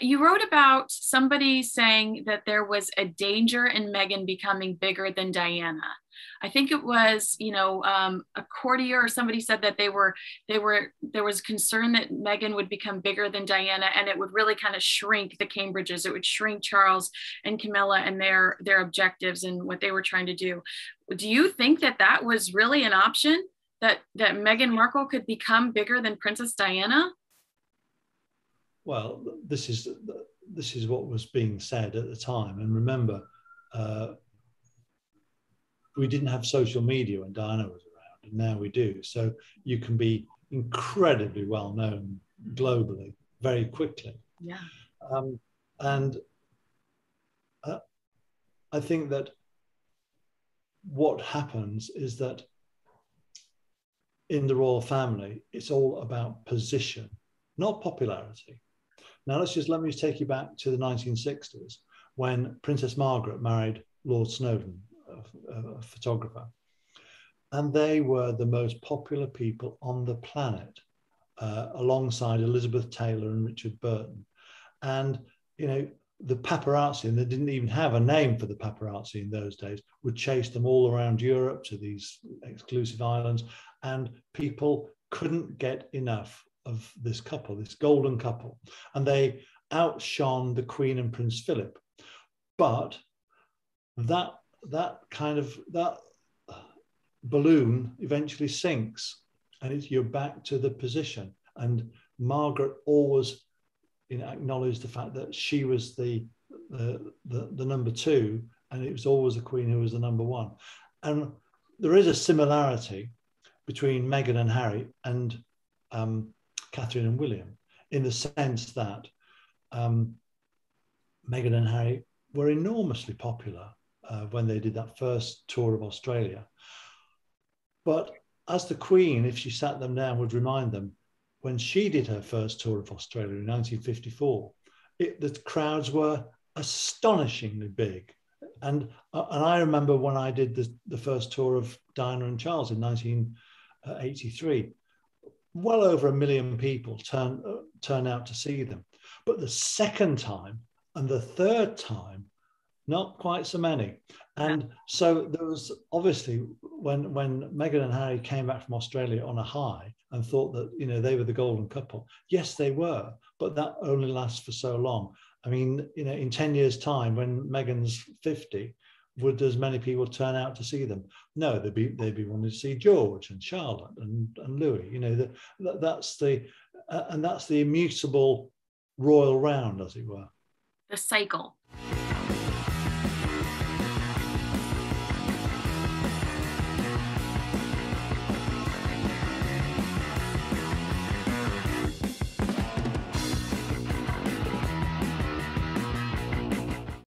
you wrote about somebody saying that there was a danger in Meghan becoming bigger than Diana. I think it was, you know, um, a courtier or somebody said that they were, they were, there was concern that Meghan would become bigger than Diana, and it would really kind of shrink the Cambridges. It would shrink Charles and Camilla and their their objectives and what they were trying to do. Do you think that that was really an option? That that Meghan Markle could become bigger than Princess Diana? Well, this is this is what was being said at the time, and remember. Uh, we didn't have social media when Diana was around, and now we do. So you can be incredibly well known globally very quickly. Yeah. Um, and uh, I think that what happens is that in the royal family, it's all about position, not popularity. Now, let's just let me take you back to the 1960s when Princess Margaret married Lord Snowdon, a, photographer. And they were the most popular people on the planet, uh, alongside Elizabeth Taylor and Richard Burton. And, you know, the paparazzi, and they didn't even have a name for the paparazzi in those days, would chase them all around Europe to these exclusive islands. And people couldn't get enough of this couple, this golden couple. And they outshone the Queen and Prince Philip. But that that kind of that balloon eventually sinks and you're back to the position and margaret always you know, acknowledged the fact that she was the, the, the the number two and it was always the queen who was the number one and there is a similarity between meghan and harry and um, catherine and william in the sense that um, meghan and harry were enormously popular uh, when they did that first tour of Australia. But as the Queen, if she sat them down, would remind them when she did her first tour of Australia in 1954, it, the crowds were astonishingly big. And, uh, and I remember when I did the, the first tour of Diana and Charles in 1983, well over a million people turn, uh, turn out to see them. But the second time and the third time, not quite so many. And so there was obviously when when Meghan and Harry came back from Australia on a high and thought that you know they were the golden couple. Yes, they were, but that only lasts for so long. I mean, you know, in ten years' time, when Meghan's fifty, would as many people turn out to see them? No, they'd be they'd be wanting to see George and Charlotte and, and Louis. You know, the, that, that's the uh, and that's the immutable royal round, as it were. The cycle.